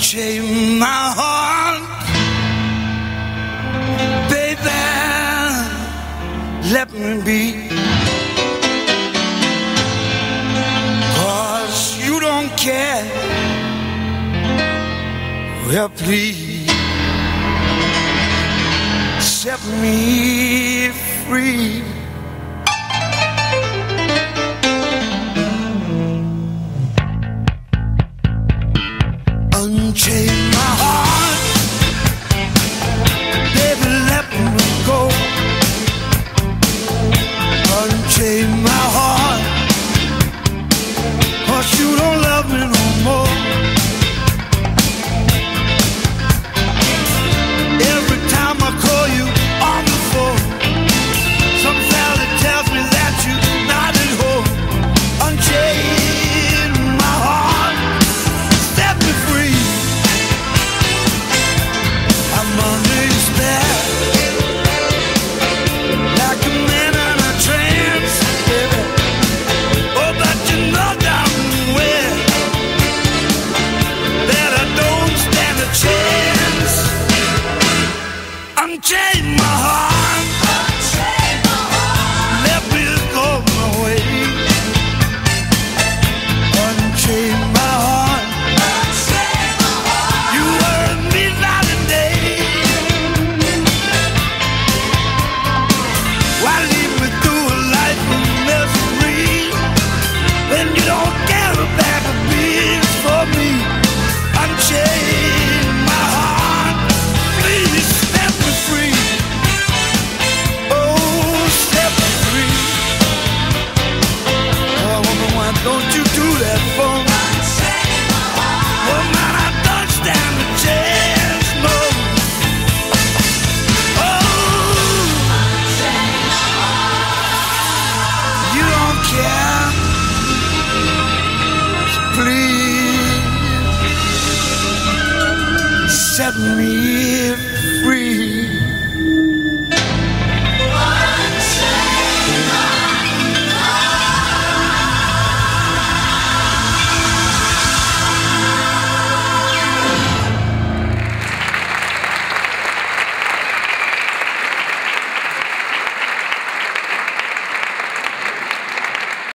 Unchain my heart, baby. Let me be. Cause you don't care. Well, please set me free. Unchain in my heart. set me free.